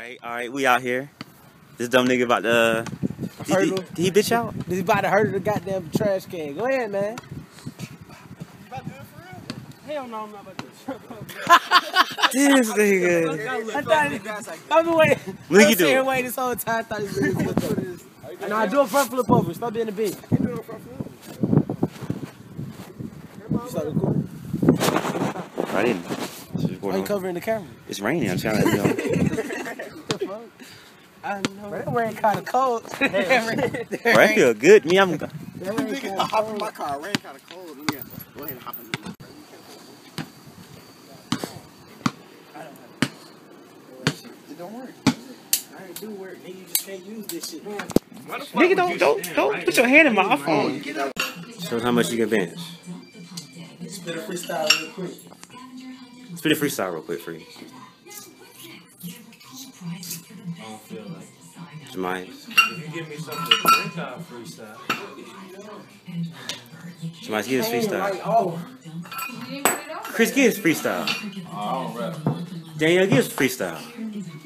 Alright, alright, we out here. This dumb nigga about to. Uh, did, he, did he bitch out? He's about to hurt the goddamn trash can. Go ahead, man. Hell no, I'm not about to. This nigga. I thought he, I've been waiting. Look, I've you been do waiting this whole time. I thought he was going to do this. Nah, do a front flip over. Stop being a bitch. Start recording. I didn't. This Why going you covering the camera? It's raining. I'm trying to, you know. I know. That rain kind of cold. that rain, that Bro, I feel good. Me, I'm. that rain kinda hop in my car. Rain kind of cold. Let me uh, go ahead and hop in. don't work. I ain't do work, nigga. You just can't use this shit. Nigga, don't, don't, don't put your hand in my phone. Show how much you can bench. Spit a freestyle real quick. Spit a freestyle real quick for you. Jemiah. If you give me something to drink on freestyle, Jemiah, get his freestyle. Like, oh, Chris, get his freestyle. I don't rap. Danielle, get his freestyle.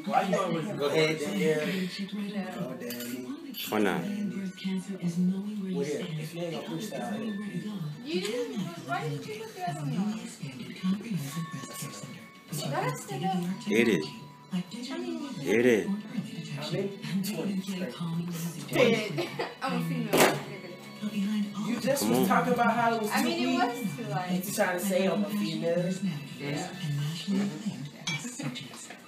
Why you always go ahead, Danielle. Oh, Danny. Why not? Well, yeah, if you ain't gonna freestyle, You didn't. Why did you put that on me? That's stand up. It is. I mean, It is. I mean, 20 straight. I'm a female. You just Come was on. talking about how it was I too mean, it weak. was too like. You trying to say I'm a female? Yeah.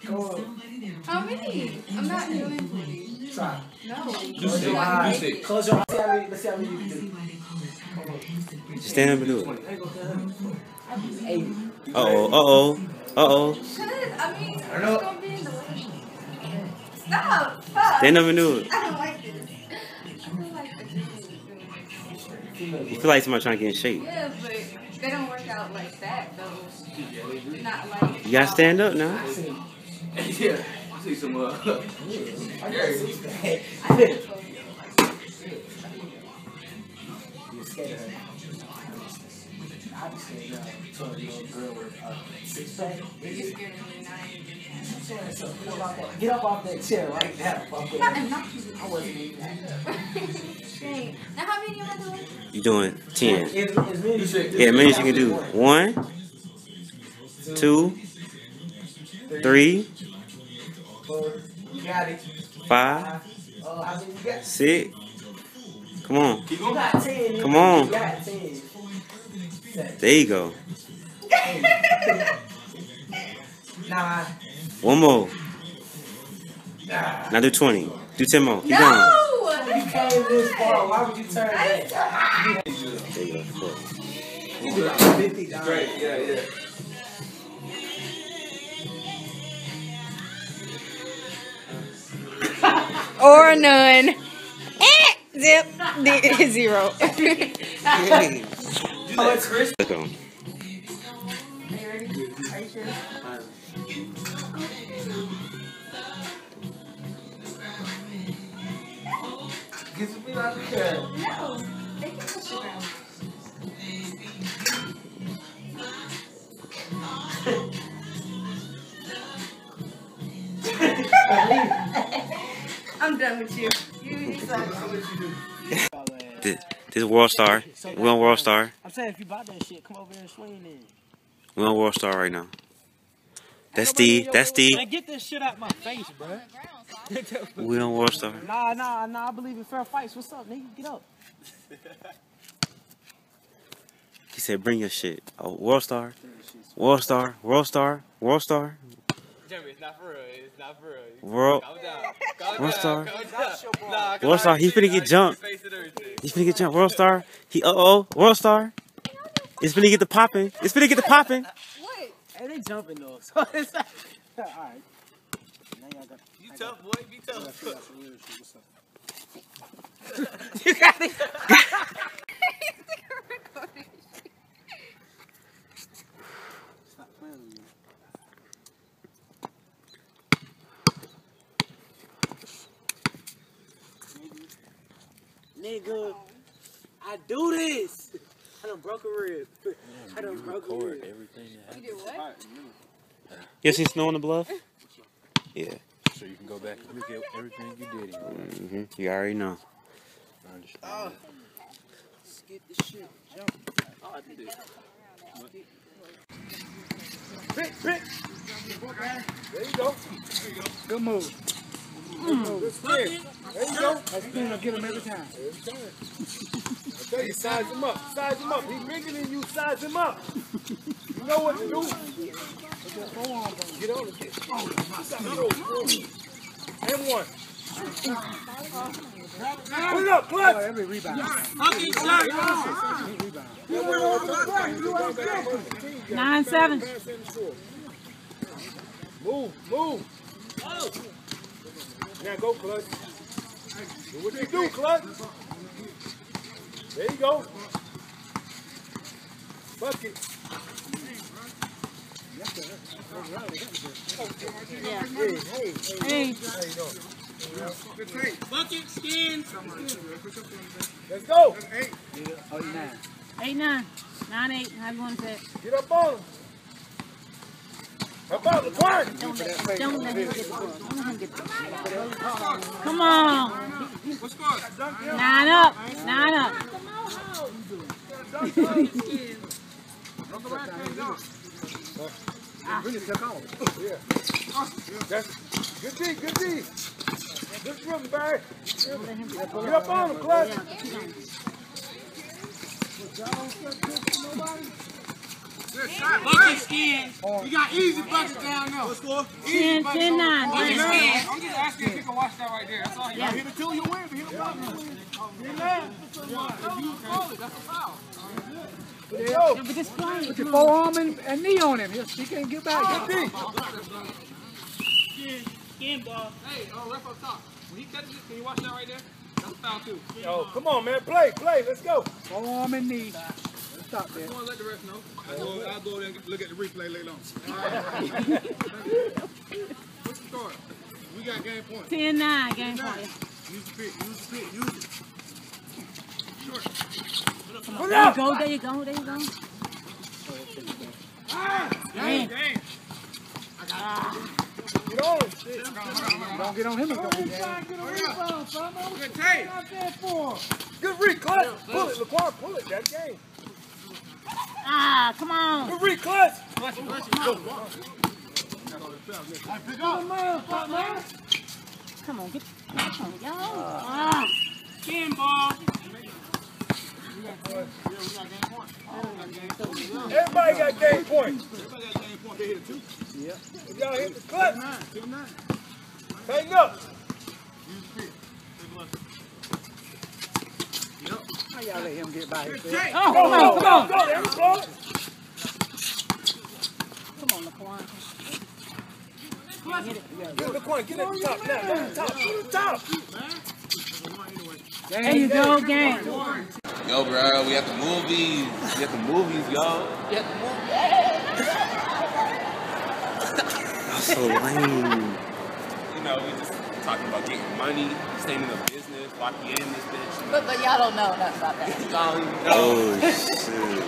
Go on. How many? I'm not doing 40. Try. No. Close I'm your eyes. it. Close your eyes. See how many, let's see how many you can do. Just stand up and do it. I ain't gonna tell him. Eight. Uh oh, uh oh, uh oh. Cause, I mean, it's know. Stop. Fuck. Stand up and do it. I don't like this. I don't like the You feel like somebody trying to get in shape. Yeah, but they don't work out like that though. Not like. You gotta stand up now. Yeah. I see some uh I got six pack. I think it's You scared of her. I be scared of her. So a little girl with a six pack. You're scared of me, not even. So get up off that- Get up off that chair right now. Fuck it. Not enough to do I wasn't even. Dang. Now how many am I doing? You doing 10. As, as many as you can do. Yeah, many as you can do. One, two, three, Four. You got it. five, how many you got? six. Come on. You got ten. Come on. You got ten. There you go. Nah. One more. Nah. Now do 20. Do 10 more. Keep going. No! You came this far. Why would you turn back? There you go. You do like fifty dollars. Great, yeah, yeah. Or none. Eh, zip. D- zero. Oh, it's Chris. Are you ready? Are you sure? Get some out the chair. No. They can push the ground. I'm done with you. You suck. This, this is World Star. We're on World Star. I'm saying if you bought that shit, come over here and swing then. We on World Star right now. That's Nobody in Steve. That's way. Steve. Man, get this shit out my face, bro. We on World Star. Nah, nah, nah. I believe in fair fights. What's up, nigga? Get up. He said, bring your shit. Oh, World Star. World Star. World Star. World Star. Jimmy, it's not for real. It's not for real. World. Calm down. Calm World. Star. Calm down. Nah, 'cause World Star, he see finna get jumped. his face and everything. He's finna get jumped. World Star. He, uh oh. World Star. It's finna get the popping. It's finna get the popping. What? Hey, they jumping though. So it's like, all right. Now y'all got. You tough, boy. Be I got tough. some weird shit. What's up? you got it. Stop playing with me. Nigga, I do this. I done broke a rib. I done broke a rib. You did what? You ever seen Snow on the Bluff? Yeah. So you can Go back and look at everything you did. in your hmm You already know. Understand. Skip the shit. Jump. Pick, pick. There you go. Good move. Good move. Good spin. There you go. That spin will get him every time. Every time. I tell you, size him up. Size him up. He's bigger than you. Size him up. You know what to do. Get on it. Get on it. And one. Put it up, clutch. every rebound. Nine seven. Move, move. Oh. Now go, clutch. Do what you do, clutch. There you go. Bucket. Hey, hey, hey. hey. Bucket skins. Let's go. eight nine. Nine eight. How you want to say? Get up on him. The. Come on. Nine up. Nine up. That's good D, good D. Good run, Barry. Get up on him, clutch. Bucket skins. You got easy buckets down there. What's score? Ten, ten nine. Bucket Ten skins. I'm just asking if you can watch that right there. That's all you Yeah. Hit it till you win. Hit it one. If you call it, that's a foul. There you go. But just play. Put your forearm and, and knee on him. He, he can't get back. Good D. Hey, uh, ref up top. When he catches it, can you watch that right there? That's a foul too. Oh, come on, man. Play, play. Let's go. Forearm and knee. Stop there. I'm gonna let the ref know. I'll go, I'll go there and look at the replay later on. What's the score? We got game point. Ten nine. Game point. Use the pick, use the pick, use it. Put it There you go. There you go. There you go. Ah, Man. Game. I got. Ah. Get on him. Don't get on him. Good tape. Good read, clutch. Pull it, Laquan. Pull it. That game. Ah, come on. Good read, clutch. Come on. Get. Come on, y'all. Ah. Skin ball. Everybody got game points. If y'all hit the clutch, tighten up. How y'all let him get by his Tape. Oh, come on. Come on. go, go. There we go. Come on, Laquan. Get Laquan. Get at the top now. Get at the top. Get at the top. There you go. Game. Yo, bro, we at the movies. We at the movies, yo. That's so lame. You know, we just talking about getting money, staying in the business, locking in this bitch. But, but y'all don't know nothing about that. You don't even know. Oh shit.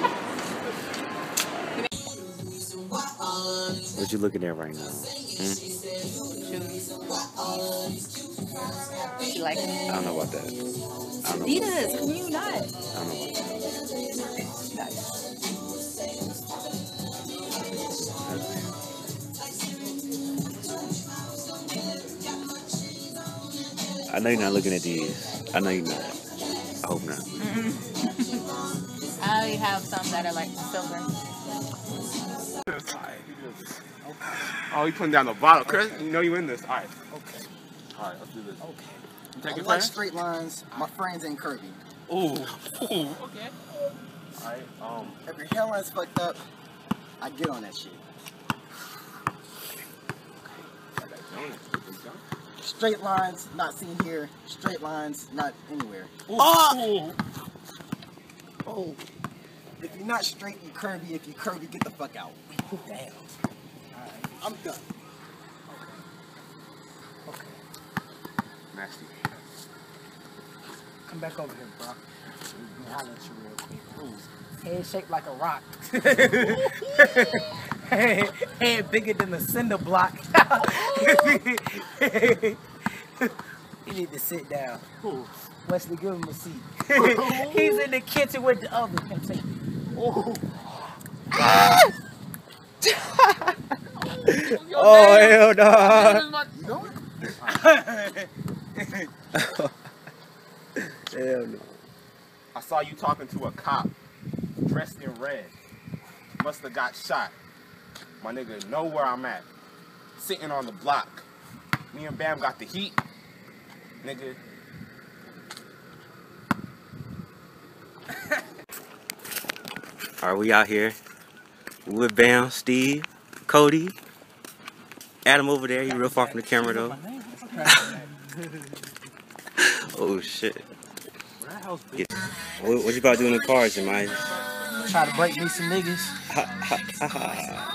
What you looking at right now? Hmm? She like I don't know about that. I don't know. He does. How can you not? I don't know about that. I know you're not looking at these. I know you're not. I hope not. I have some that are like silver. Oh, he putting down the bottle. Chris, you know you in this. All right. Okay. All right, let's do this. Okay. You take I your like straight lines. My friends ain't curvy. Ooh. Ooh. Okay. All right. Um. If your hairline's fucked up, I get on that shit. Straight lines, not seen here. Straight lines, not anywhere. Ah! Oh. Oh. If you're not straight, you curvy. If you curvy, get the fuck out. Damn. Alright, I'm done. Nasty. Come back over here, bro. Let me holler at you real quick. Head shaped like a rock. Head bigger than the cinder block. you need to sit down. Wesley, give him a seat. He's in the kitchen with the oven. Come say, Oh hell no! Hell no. I saw you talking to a cop dressed in red. Must have got shot. My nigga know where I'm at. Sitting on the block. Me and Bam got the heat. Nigga. Are we out here with Bam, Steve, Cody, Adam over there? He real far from the camera though. oh shit. Yeah. What, what you about doing in the cars, Jemai? try to break me some niggas.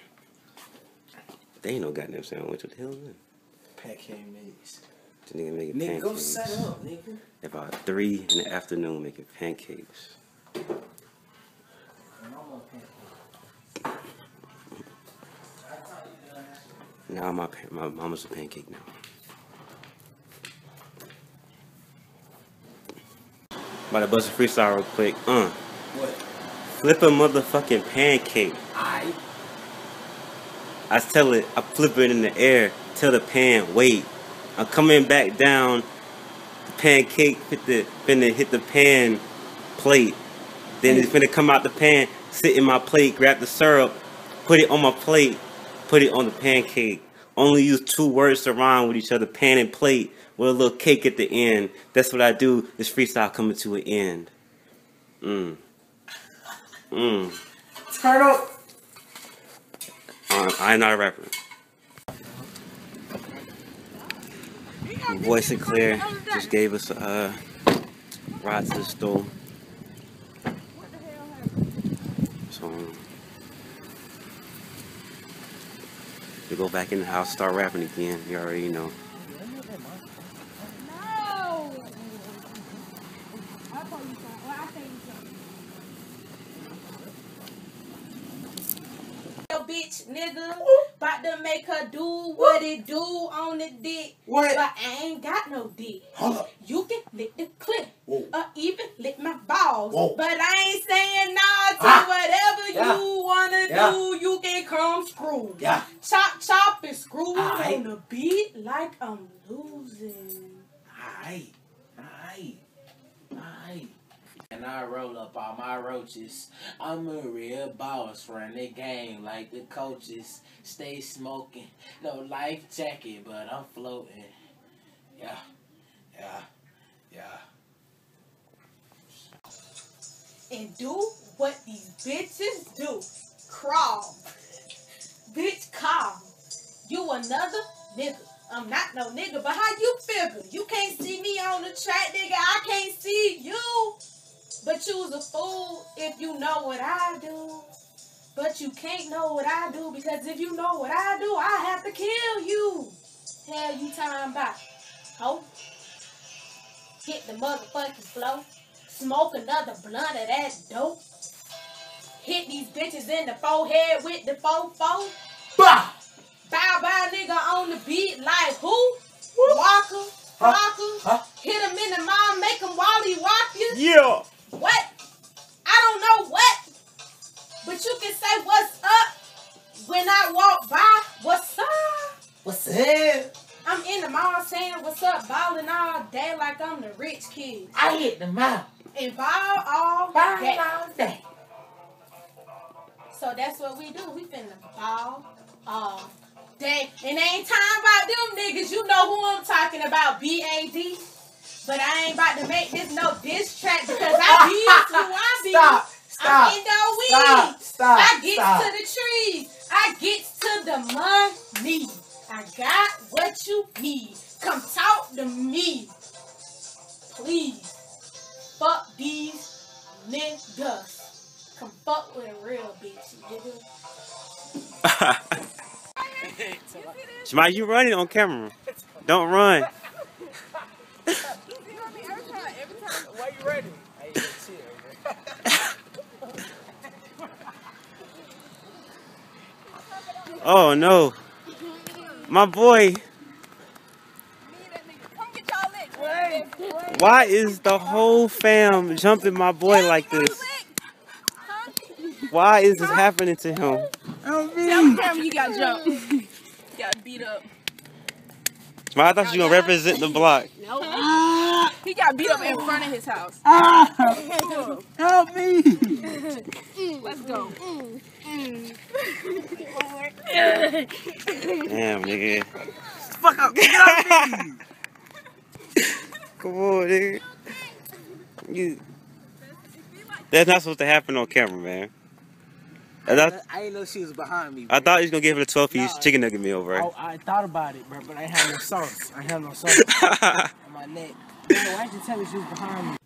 They ain't no goddamn sandwich. What the hell is that? Pancake mix. This nigga making Nigga, pancakes. go pancakes. set up, nigga. About three in the afternoon making pancakes. Now my my mama's a pancake now. About to bust a freestyle real quick. Uh, What? flip a motherfucking pancake. Aight. I tell it, I flip it in the air, tell the pan, wait. I'm coming back down, the pancake hit the, finna hit the pan plate. Then it's finna come out the pan, sit in my plate, grab the syrup, put it on my plate, put it on the pancake. Only use two words to rhyme with each other, pan and plate, with a little cake at the end. That's what I do. This freestyle coming to an end. Mm. Mm. Turn up. Uh, I'm not a rapper. Boy Sinclair just gave us a uh, ride to the store. So um, we go back in the house, start rapping again. You already know. Yo, bitch, nigga, about to make her do what it do on the dick. What? But I ain't got no dick. Hold up. You can lick the clip, Whoa. or even lick my balls. Whoa. But I ain't saying nah to Ah. whatever Yeah. you wanna Yeah. do. You can come screw. Yeah. Chop, chop, and screw on the beat like I'm losing. Aight. Aight. Aight. And I roll up all my roaches. I'm a real boss, run the game like the coaches. Stay smoking, no life jacket, but I'm floating. Yeah, yeah, yeah. and do what these bitches do. Crawl. Bitch, call. You another nigga. I'm not no nigga, but how you figure? You can't see me on the track, nigga. I can't see you. But you was a fool if you know what I do. But you can't know what I do because if you know what I do, I have to kill you. Hell you time about. Ho. Hit the motherfucking flow. Smoke another blunt of that dope. Hit these bitches in the forehead with the fofo. Bah! Bow bow nigga on the beat like who? Walker, Walker. Huh? Hit him in the mouth, make him wally wop you. Yeah. Don't know what. But you can say what's up when I walk by. What's up? What's up? I'm in the mall saying what's up, balling all day like I'm the rich kid. I hit the mall. And ball all Bye day. all day. So that's what we do. We finna ball all day. And ain't time about them niggas. You know who I'm talking about, B-A-D. But I ain't about to make this no diss track because I be who I be. Stop. Stop. I'm in the weed. Stop. Stop. I get Stop. to the trees. I I gets to the money. I got what you need. Come talk to me. Please. Fuck these niggas. Come fuck with a real bitch, nigga. Shmai, you running on camera. Don't run. You ready? Hey, chill, Oh no. My boy. Why is the whole fam jumping my boy like this? Why is this happening to him? Tell him you got jumped. You got beat up. Shmai, I thought you were gonna represent the block. Nope. He got beat up in front of his house. Ah! Help me! Let's go. Damn, nigga. Fuck up! Get off me! Come on, nigga. You. That's not supposed to happen on camera, man. I thought, I didn't know she was behind me. I thought you was gonna give her the 12 piece Nah. chicken nugget meal, bro. I, I thought about it, bro, but I had no sauce. I had no sauce on my neck. Bro, why'd you tell me she was behind me?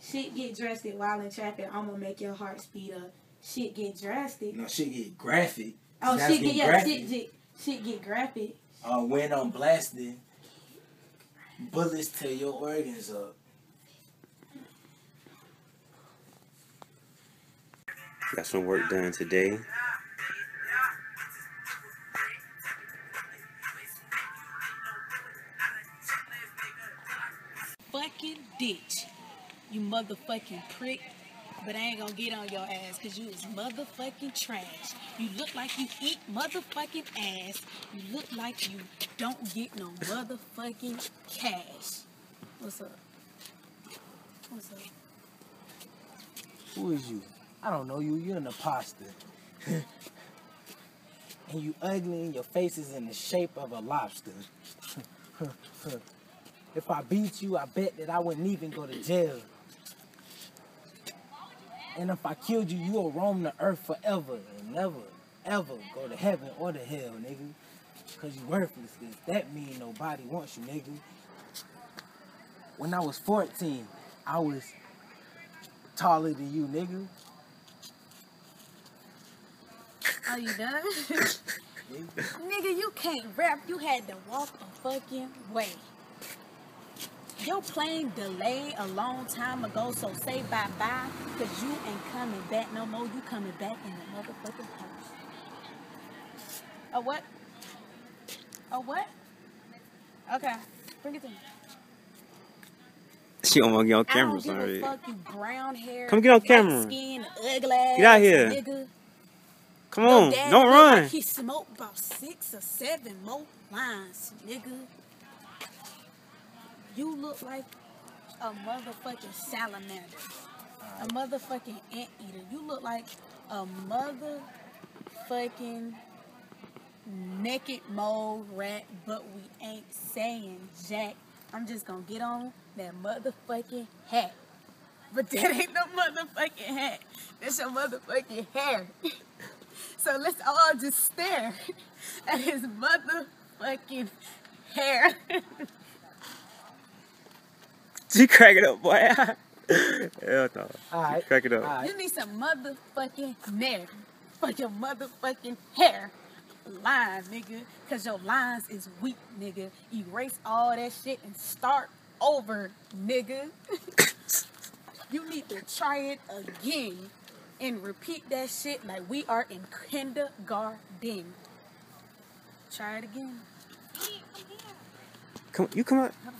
Shit get drastic while in traffic. I'm gonna make your heart speed up. Shit get drastic. No, shit get graphic. Oh, That's shit get get yeah, graphic. shit, shit, shit get graphic. Uh, when I'm blasting, bullets tear your organs up. Got some work done today. Ditch. You motherfucking prick. But I ain't gonna get on your ass because you is motherfucking trash. You look like you eat motherfucking ass. You look like you don't get no motherfucking cash. What's up? What's up? Who is you? I don't know you. You're an imposter. and you ugly and your face is in the shape of a lobster. if I beat you, I bet that I wouldn't even go to jail. And if I killed you, you'll roam the earth forever and never, ever go to heaven or to hell, nigga. Cause you worthless. Cause that mean nobody wants you, nigga. When I was 14, I was taller than you, nigga. Are you done? Nigga, you can't rap. You had to walk a fucking way. Your plane delayed a long time ago, so say bye bye, cause you ain't coming back no more. You coming back in the motherfucking house. A what? A what? Okay, bring it to me. She to get on I camera, don't give a sorry. fuck, you brown hair. Come get on camera. Skin, ugly ass Get out here. Nigga. Come on, don't run. Like he smoked about six or seven more lines, nigga. You look like a motherfucking salamander, a motherfucking anteater. You look like a motherfucking naked mole rat, but we ain't saying jack. I'm just gonna get on that motherfucking hat. But that ain't no motherfucking hat. That's your motherfucking hair. So let's all just stare at his motherfucking hair. She crack it up, boy. Hell no. Alright. Crack it up. You need some motherfucking nair for your motherfucking hair. Line, nigga. Cause your lines is weak, nigga. Erase all that shit and start over, nigga. you need to try it again and repeat that shit like we are in kindergarten. Try it again. Come, you come up. Come